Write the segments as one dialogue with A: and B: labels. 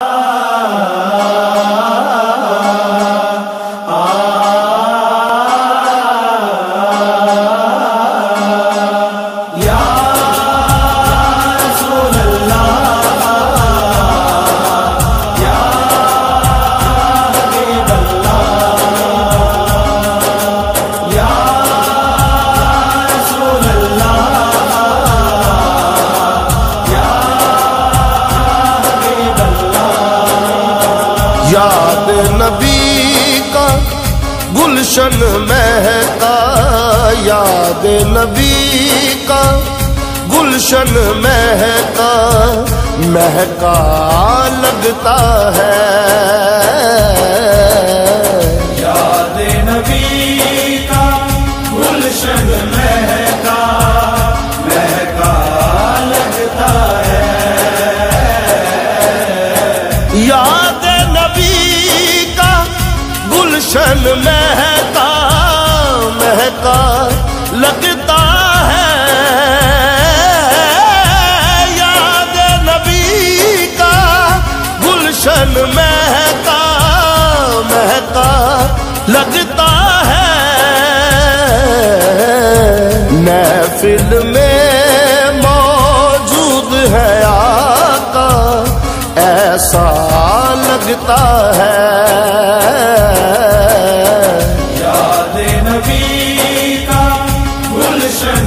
A: 아. یاد نبی کا گلشن مہتا یاد نبی کا گلشن مہتا مہکا لگتا ہے۔
B: گلشن
A: مہتا مہکا لگتا ہے۔ یاد نبی کا گلشن مہتا مہتا لگتا ہے۔ محفل میں موجود ہے آقا، ایسا لگتا ہے۔
B: نبی کا گلشن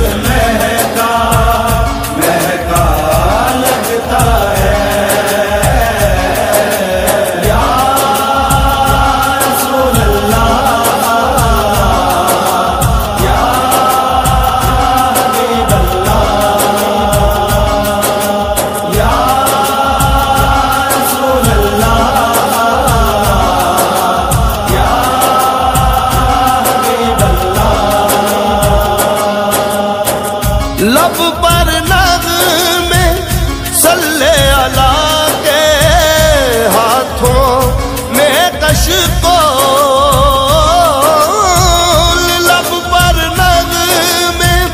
A: لب پر نغ میں سلے اللہ کے ہاتھوں میں کش کو لب پر نغ میں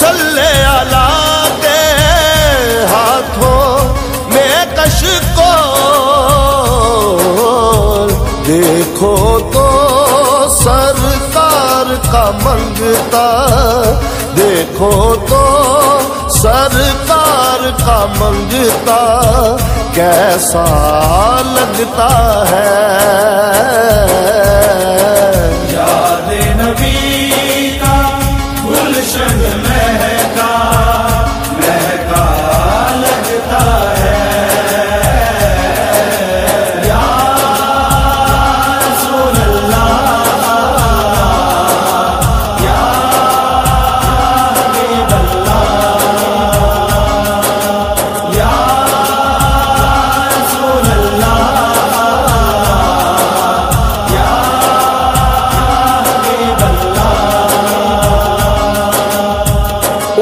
A: سلے اللہ کے ہاتھوں میں کش کو دیکھو تو سرکار کا منگتا دیکھو تو سرکار کا منگتا کیسا لگتا ہے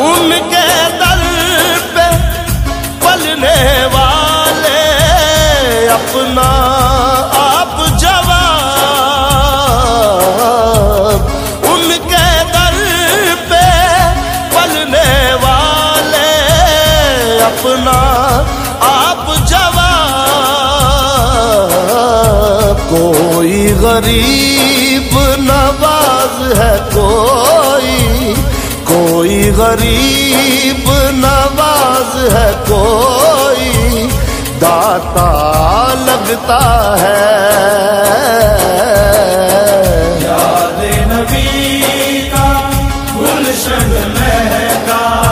A: ان کے در پہ پلنے والے اپنا آپ جواب ان کے در پہ پلنے والے اپنا آپ جواب کوئی غریب کوئی غریب نواز ہے کوئی داتا لگتا ہے۔
B: یاد نبی کا گلشن مہکا۔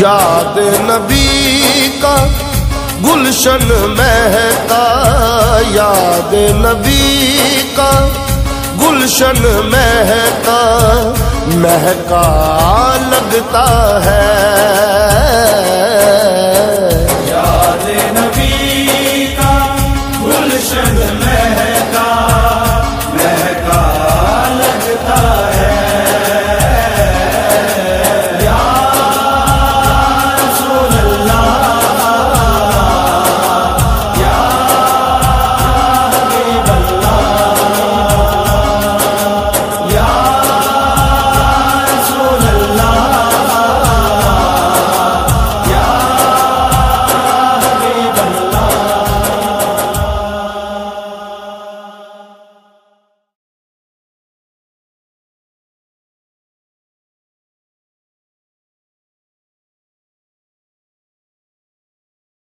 A: یاد نبی کا گلشن مہتا یاد نبی کا گلشن مہتا مہکا لگتا ہے۔